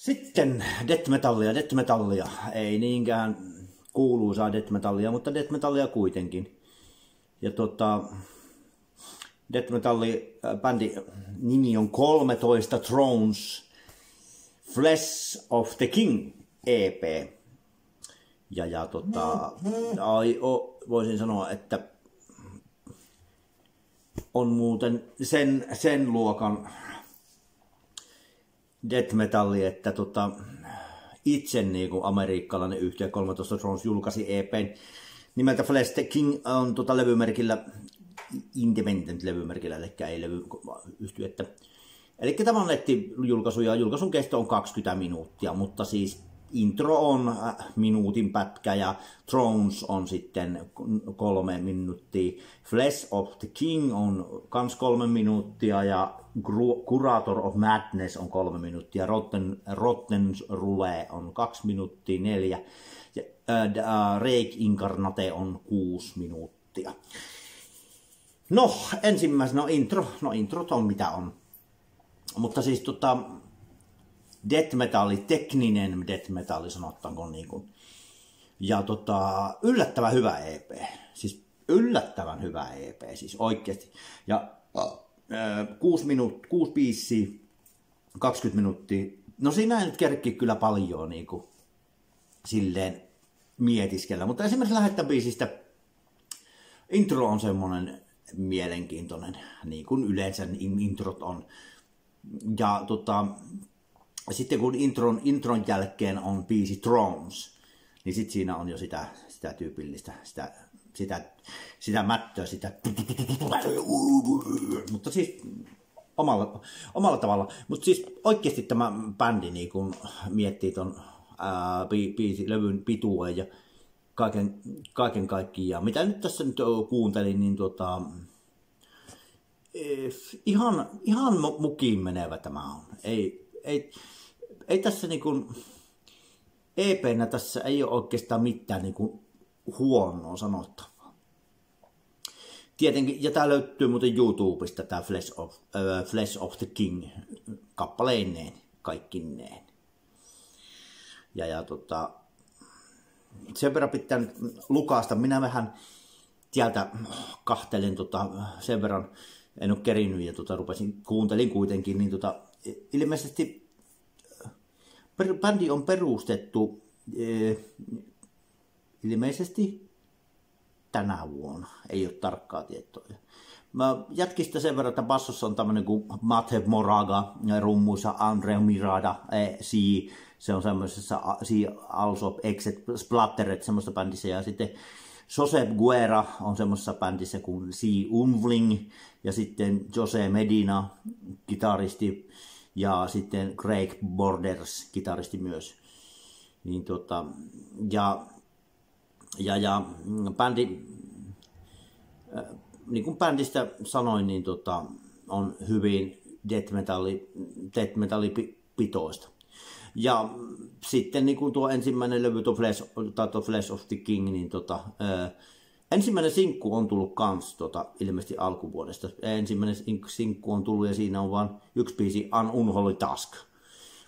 Sitten death metallia, death metallia. Ei niinkään kuuluisaa death metallia, mutta death metallia kuitenkin. Ja tota, death metalli äh, bändi nimi on 13 Thrones Flesh of the King EP. Ja, ja tota, ai, o, voisin sanoa, että on muuten sen, sen luokan death metalli, että tota, itse niin kuin amerikkalainen yhtiö 13 Thrones julkaisi EPn nimeltä Flesh the King on tota levymerkillä independent-levymerkillä, eli ei levy yhtiötä. Eli tämä on nettijulkaisu ja julkaisun kesto on 20 minuuttia, mutta siis intro on äh, minuutin pätkä ja Thrones on sitten kolme minuuttia. Flesh of the King on kans kolme minuuttia ja Curator of Madness on kolme minuuttia. Rotten, Rotten Rule on kaksi minuuttia neljä. Ja, äh, Reik Incarnate on kuusi minuuttia. No, ensimmäisenä no intro. No introt on mitä on. Mutta siis tota, death metalli, tekninen death metalli sanottaanko niin kuin. Ja tota, yllättävän hyvä EP. Siis yllättävän hyvä EP, siis oikeasti. Ja äh, 6 minuut, 6 biisiä, 20 minuuttia. No siinä ei nyt kerkki kyllä paljon niin kuin, silleen mietiskellä. Mutta esimerkiksi lähettä biisistä intro on semmoinen mielenkiintoinen, niin kuin yleensä introt on. Ja tota, sitten kun intron, intron jälkeen on biisi Thrones, niin sitten siinä on jo sitä, sitä tyypillistä, sitä, sitä, sitä mättöä, sitä... Mutta siis omalla, omalla tavalla. Mutta siis oikeasti tämä bändi niin kun miettii ää, biisi, levyn pituuden ja kaiken, kaiken kaikkiaan. Mitä nyt tässä nyt kuuntelin, niin tota, ihan, ihan mukiin menevä tämä on. Ei, ei, ei tässä niin kuin, EPnä tässä ei ole oikeastaan mitään niin kuin huonoa sanottavaa. Tietenkin, ja tämä löytyy muuten YouTubesta, tämä Flesh of, äh, Flesh of the King kappaleineen, kaikkineen. Ja, ja tota, sen verran pitää nyt lukasta. Minä vähän sieltä kahtelen tota, sen verran, en ole kerinyt ja tota, rupesin, kuuntelin kuitenkin, niin tota, ilmeisesti bändi on perustettu eh, ilmeisesti tänä vuonna, ei ole tarkkaa tietoa. Mä jätkistä sen verran, että bassossa on tämmöinen kuin Mathev Moraga, rummuissa Andre Mirada, e, si, se on semmoisessa si, Also Exit Splatteret semmoista bändissä, ja sitten Josep Guerra on semmoisessa bändissä kuin Si Unvling, ja sitten Jose Medina, kitaristi, ja sitten Craig Borders, kitaristi myös. Niin tota, ja, ja, ja bändi, äh, niin kuin bändistä sanoin, niin tota, on hyvin death metalli, death metalli pitoista. Ja sitten niin kuin tuo ensimmäinen levy, tuo Flash, tuo Flash of the King, niin tota, ää, Ensimmäinen sinkku on tullut kans tota, ilmeisesti alkuvuodesta. Ensimmäinen sinkku on tullut ja siinä on vain yksi biisi An Unholy Task.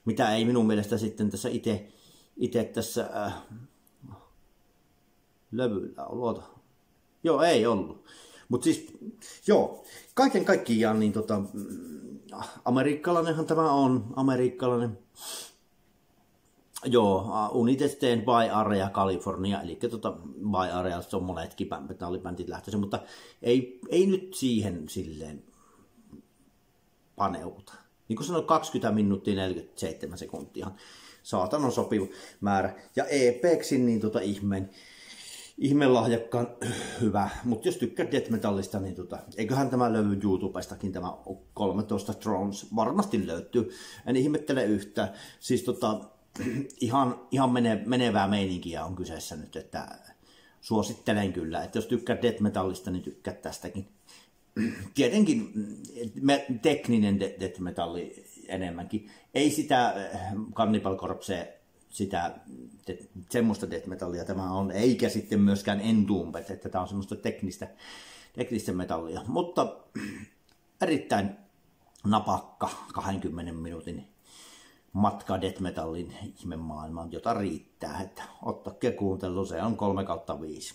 Mitä ei minun mielestä sitten tässä itse itse tässä äh, levyllä ollut. Joo, ei ollut. Mutta siis, joo, kaiken kaikkiaan niin tota, amerikkalainenhan tämä on, amerikkalainen Joo, United Stand by Area California, eli tota, by Area, se on monetkin metallibändit lähtöisin, mutta ei, ei nyt siihen silleen paneuta. Niin kuin sanoin, 20 minuuttia 47 sekuntia, saatan on sopiva määrä. Ja EPXin niin tota ihmeen, ihmeen lahjakkaan hyvä. Mutta jos tykkää death metallista, niin tota, eiköhän tämä löydy YouTubestakin, tämä 13 Thrones, varmasti löytyy. En ihmettele yhtään. Siis tota, ihan, ihan mene, menevää meininkiä on kyseessä nyt, että suosittelen kyllä, että jos tykkää death metallista, niin tykkää tästäkin. Tietenkin me, tekninen death metalli enemmänkin. Ei sitä äh, Cannibal Corpse, sitä de, semmoista death metallia tämä on, eikä sitten myöskään Entombed, että tämä on semmoista teknistä, teknistä metallia. Mutta erittäin napakka 20 minuutin matka death metallin ihmemaailmaan, jota riittää. Että ottakaa kuuntelu, se on 3 kautta 5.